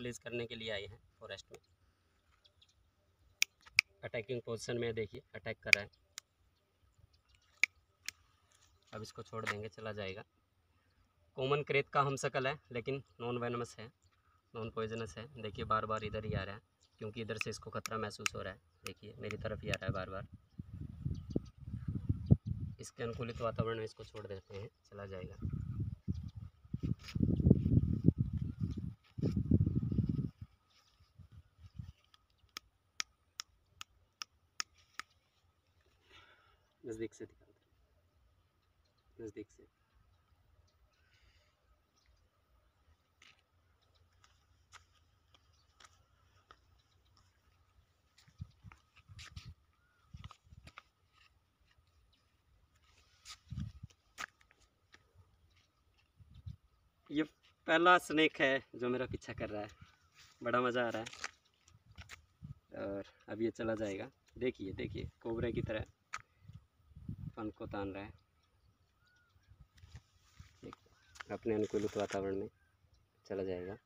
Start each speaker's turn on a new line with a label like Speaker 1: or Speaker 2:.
Speaker 1: Release करने के लिए आए हैं फॉरेस्ट में। अटैकिंग पोजीशन में देखिए अटैक कर रहा है। अब इसको छोड़ देंगे, चला जाएगा। कॉमन क्रेत का हम सकल है, लेकिन नॉन वेनमस है नॉन पॉइजनस है। देखिए बार बार इधर ही आ रहा है, क्योंकि इधर से इसको खतरा महसूस हो रहा है। देखिए, मेरी तरफ़ ही आ रहा है बार बार इसके अनुकूलित वातावरण में इसको छोड़ देते हैं, चला जाएगा। नज़दीक से दिखा नज़दीक से। ये पहला स्नेक है जो मेरा पीछा कर रहा है। बड़ा मज़ा आ रहा है। और अब ये चला जाएगा। देखिए देखिए, कोबरे की तरह। को तान रहा है। अपने अनुकूलित वातावरण में चला जाएगा।